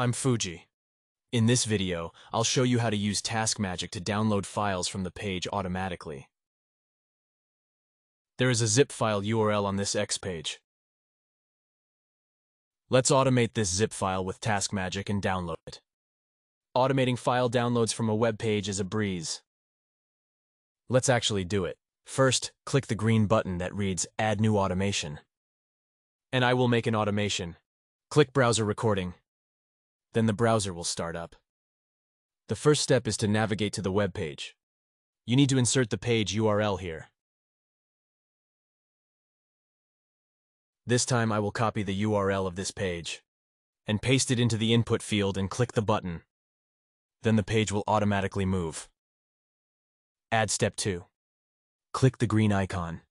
I'm Fujii. In this video, I'll show you how to use TaskMagic to download files from the page automatically. There is a zip file URL on this X page. Let's automate this zip file with TaskMagic and download it. Automating file downloads from a web page is a breeze. Let's actually do it. First, click the green button that reads Add New Automation. And I will make an automation. Click Browser Recording. Then the browser will start up. The first step is to navigate to the web page. You need to insert the page URL here. This time I will copy the URL of this page and paste it into the input field and click the button. Then the page will automatically move. Add step 2. Click the green icon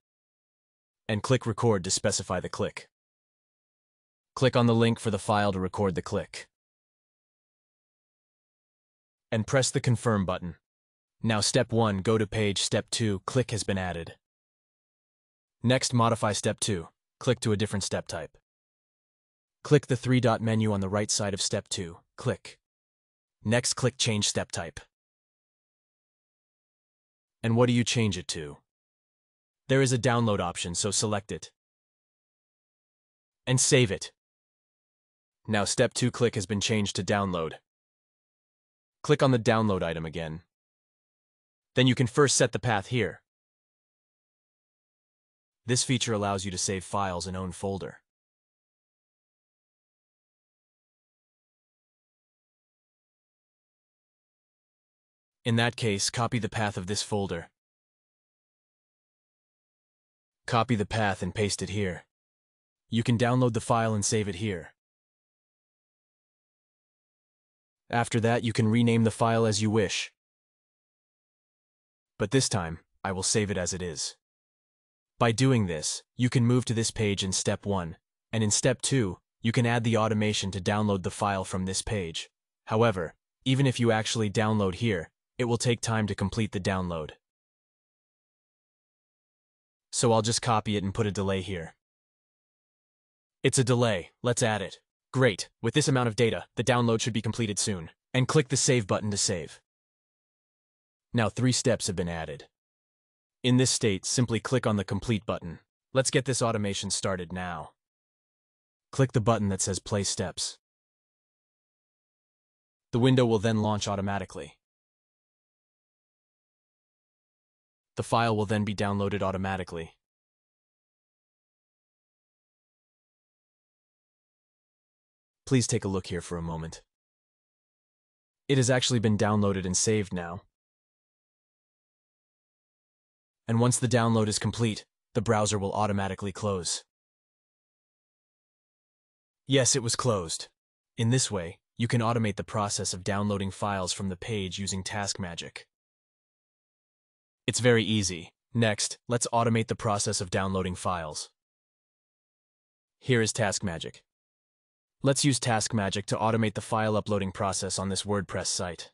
and click record to specify the click. Click on the link for the file to record the click. And press the confirm button. Now step 1, go to page, step 2, click has been added. Next, modify step 2. Click to a different step type. Click the three-dot menu on the right side of step 2. Click. Next, click change step type. And what do you change it to? There is a download option, so select it. And save it. Now step 2 click has been changed to download. Click on the download item again. Then you can first set the path here. This feature allows you to save files in own folder. In that case, copy the path of this folder. Copy the path and paste it here. You can download the file and save it here. After that, you can rename the file as you wish. But this time, I will save it as it is. By doing this, you can move to this page in step 1, and in step 2, you can add the automation to download the file from this page. However, even if you actually download here, it will take time to complete the download. So I'll just copy it and put a delay here. It's a delay, let's add it. Great, with this amount of data, the download should be completed soon. And click the Save button to save. Now three steps have been added. In this state, simply click on the Complete button. Let's get this automation started now. Click the button that says Play Steps. The window will then launch automatically. The file will then be downloaded automatically. Please take a look here for a moment. It has actually been downloaded and saved now. And once the download is complete, the browser will automatically close. Yes, it was closed. In this way, you can automate the process of downloading files from the page using TaskMagic. It's very easy. Next, let's automate the process of downloading files. Here is TaskMagic. Let's use TaskMagic to automate the file uploading process on this WordPress site.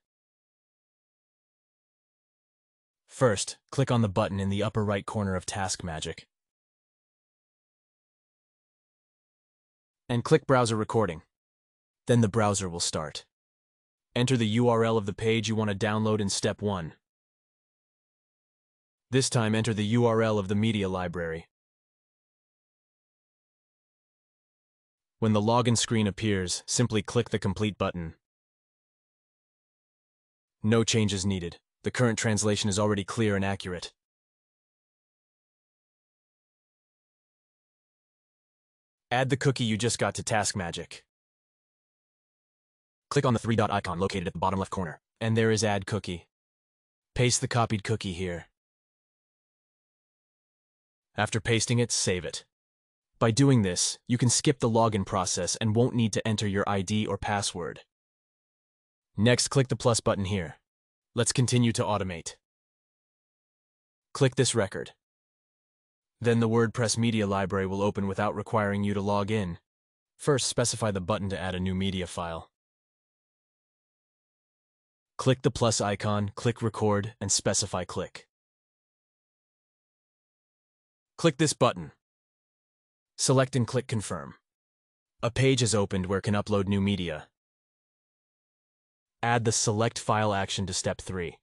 First, click on the button in the upper right corner of TaskMagic. And click Browser Recording. Then the browser will start. Enter the URL of the page you want to download in step 1. This time enter the URL of the media library. When the login screen appears, simply click the Complete button. No changes needed. The current translation is already clear and accurate. Add the cookie you just got to TaskMagic. Click on the three-dot icon located at the bottom left corner, and there is Add Cookie. Paste the copied cookie here. After pasting it, save it. By doing this, you can skip the login process and won't need to enter your ID or password. Next, click the plus button here. Let's continue to automate. Click this record. Then the WordPress media library will open without requiring you to log in. First, specify the button to add a new media file. Click the plus icon, click record, and specify click. Click this button. Select and click Confirm. A page is opened where can upload new media. add the Select File action to Step 3.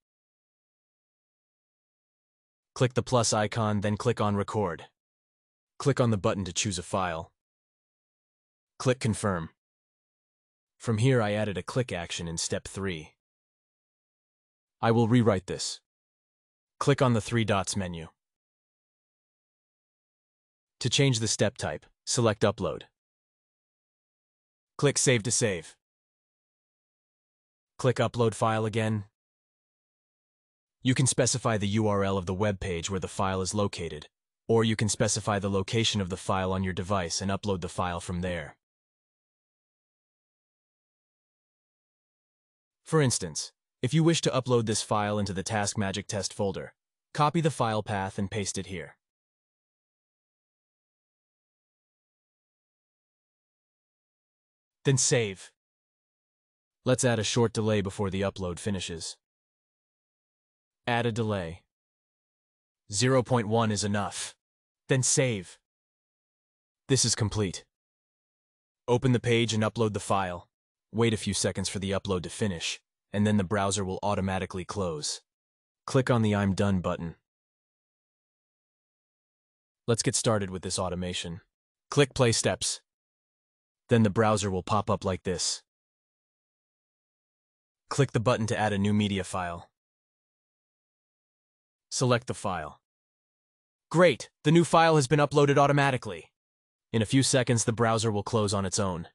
Click the plus icon, then click on Record. Click on the button to choose a file. Click Confirm. From here, I added a click action in Step 3. I will rewrite this. Click on the three dots menu. To change the step type, select Upload. Click Save to save. Click Upload File again. You can specify the URL of the web page where the file is located, or you can specify the location of the file on your device and upload the file from there. For instance, if you wish to upload this file into the TaskMagic test folder, copy the file path and paste it here. Then save. Let's add a short delay before the upload finishes. Add a delay. 0.1 is enough. Then save. This is complete. Open the page and upload the file. Wait a few seconds for the upload to finish, and then the browser will automatically close. Click on the I'm done button. Let's get started with this automation. Click Play Steps. Then the browser will pop up like this. Click the button to add a new media file. Select the file. Great! The new file has been uploaded automatically. In a few seconds, the browser will close on its own.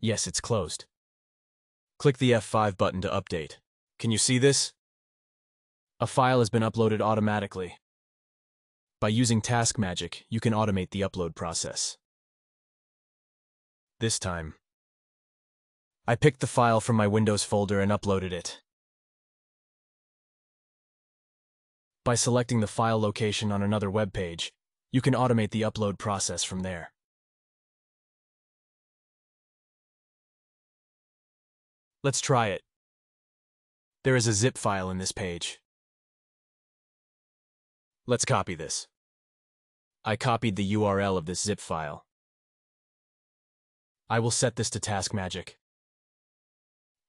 Yes, it's closed. Click the F5 button to update. Can you see this? A file has been uploaded automatically. By using TaskMagic, you can automate the upload process. This time, I picked the file from my Windows folder and uploaded it. By selecting the file location on another web page, you can automate the upload process from there. Let's try it. There is a zip file in this page. Let's copy this. I copied the URL of this zip file. I will set this to TaskMagic.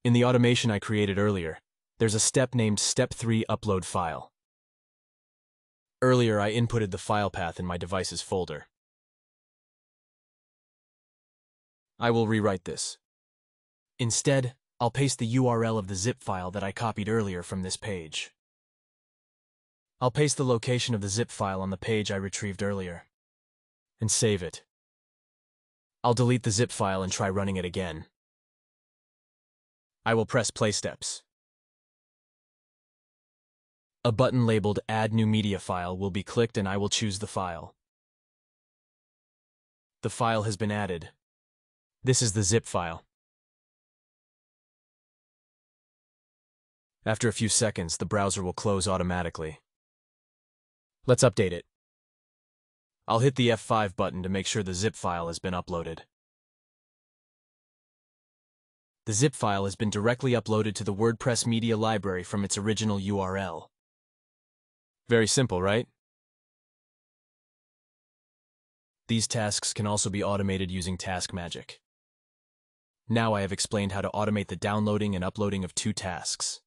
In the automation I created earlier, there's a step named Step 3 Upload File. Earlier, I inputted the file path in my device's folder. I will rewrite this. Instead, I'll paste the URL of the zip file that I copied earlier from this page. I'll paste the location of the zip file on the page I retrieved earlier. And save it. I'll delete the zip file and try running it again. I will press play steps. A button labeled Add New Media File will be clicked and I will choose the file. The file has been added. This is the zip file. After a few seconds, the browser will close automatically. Let's update it. I'll hit the F5 button to make sure the zip file has been uploaded. The zip file has been directly uploaded to the WordPress media library from its original URL. Very simple, right? These tasks can also be automated using TaskMagic. Now I have explained how to automate the downloading and uploading of two tasks.